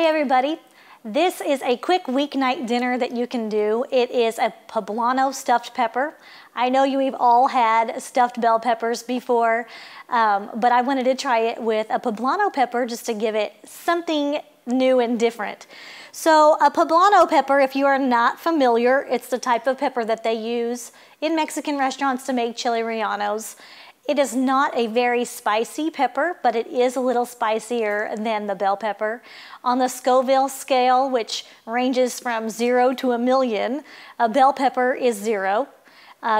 Hi everybody. This is a quick weeknight dinner that you can do. It is a poblano stuffed pepper. I know you've all had stuffed bell peppers before, um, but I wanted to try it with a poblano pepper just to give it something new and different. So a poblano pepper, if you are not familiar, it's the type of pepper that they use in Mexican restaurants to make chili rellenos. It is not a very spicy pepper, but it is a little spicier than the bell pepper. On the Scoville scale, which ranges from zero to a million, a bell pepper is zero.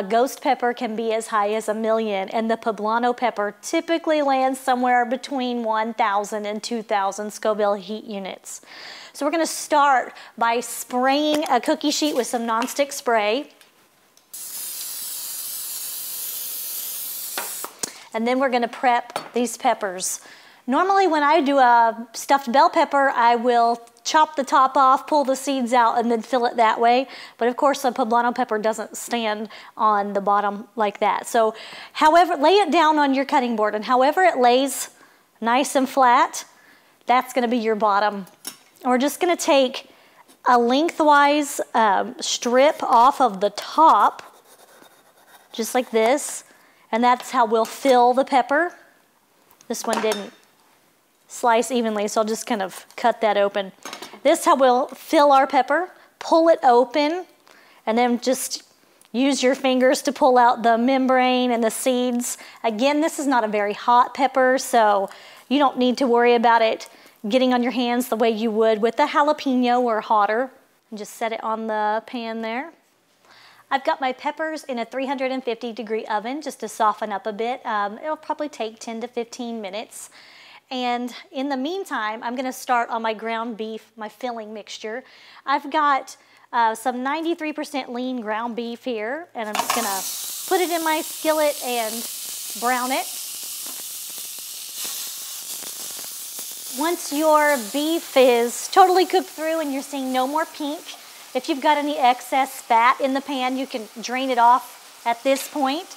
Ghost pepper can be as high as a million, and the poblano pepper typically lands somewhere between 1,000 and 2,000 Scoville heat units. So we're gonna start by spraying a cookie sheet with some nonstick spray. And then we're gonna prep these peppers. Normally when I do a stuffed bell pepper, I will chop the top off, pull the seeds out, and then fill it that way. But of course, a poblano pepper doesn't stand on the bottom like that. So however, lay it down on your cutting board, and however it lays nice and flat, that's gonna be your bottom. And we're just gonna take a lengthwise um, strip off of the top, just like this, and that's how we'll fill the pepper. This one didn't slice evenly, so I'll just kind of cut that open. This how we'll fill our pepper, pull it open, and then just use your fingers to pull out the membrane and the seeds. Again, this is not a very hot pepper, so you don't need to worry about it getting on your hands the way you would with a jalapeno or hotter. And just set it on the pan there. I've got my peppers in a 350 degree oven just to soften up a bit. Um, it'll probably take 10 to 15 minutes. And in the meantime, I'm gonna start on my ground beef, my filling mixture. I've got uh, some 93% lean ground beef here, and I'm just gonna put it in my skillet and brown it. Once your beef is totally cooked through and you're seeing no more pink, if you've got any excess fat in the pan, you can drain it off at this point.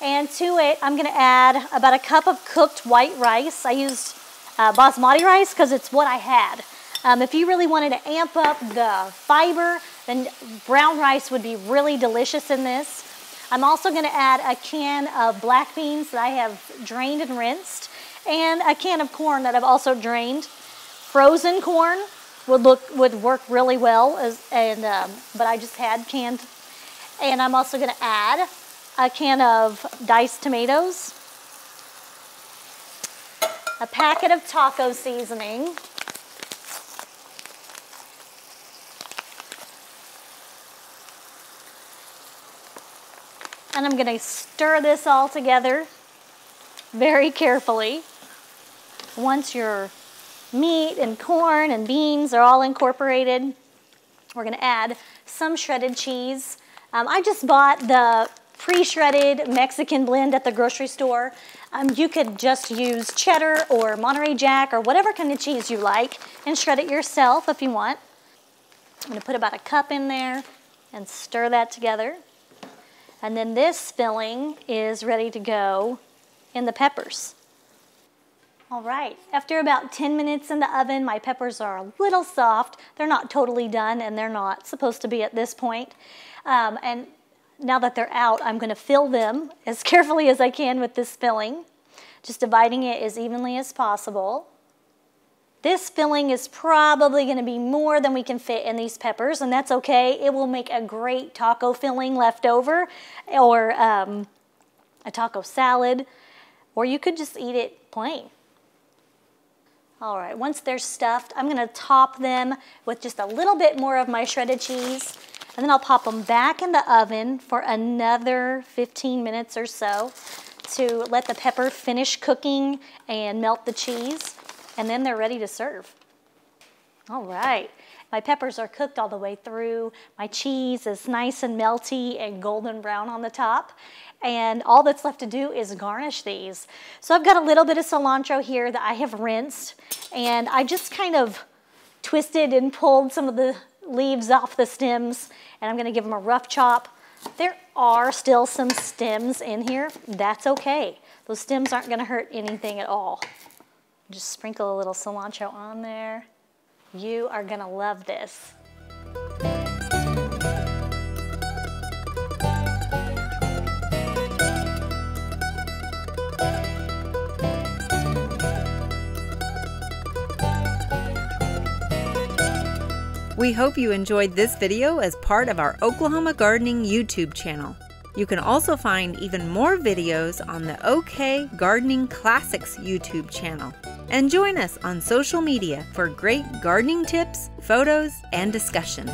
And to it, I'm gonna add about a cup of cooked white rice. I used uh, basmati rice because it's what I had. Um, if you really wanted to amp up the fiber, then brown rice would be really delicious in this. I'm also gonna add a can of black beans that I have drained and rinsed, and a can of corn that I've also drained. Frozen corn, would look would work really well as and um, but I just had canned and I'm also going to add a can of diced tomatoes a packet of taco seasoning and I'm going to stir this all together very carefully. Once you're meat and corn and beans are all incorporated. We're gonna add some shredded cheese. Um, I just bought the pre-shredded Mexican blend at the grocery store. Um, you could just use cheddar or Monterey Jack or whatever kind of cheese you like and shred it yourself if you want. I'm gonna put about a cup in there and stir that together. And then this filling is ready to go in the peppers. All right, after about 10 minutes in the oven, my peppers are a little soft. They're not totally done and they're not supposed to be at this point. Um, and now that they're out, I'm gonna fill them as carefully as I can with this filling, just dividing it as evenly as possible. This filling is probably gonna be more than we can fit in these peppers, and that's okay. It will make a great taco filling left over, or um, a taco salad, or you could just eat it plain. All right, once they're stuffed, I'm gonna top them with just a little bit more of my shredded cheese, and then I'll pop them back in the oven for another 15 minutes or so to let the pepper finish cooking and melt the cheese, and then they're ready to serve. All right, my peppers are cooked all the way through. My cheese is nice and melty and golden brown on the top, and all that's left to do is garnish these. So I've got a little bit of cilantro here that I have rinsed and I just kind of twisted and pulled some of the leaves off the stems and I'm gonna give them a rough chop. There are still some stems in here. That's okay. Those stems aren't gonna hurt anything at all. Just sprinkle a little cilantro on there. You are gonna love this. We hope you enjoyed this video as part of our Oklahoma Gardening YouTube channel. You can also find even more videos on the OK Gardening Classics YouTube channel. And join us on social media for great gardening tips, photos, and discussion.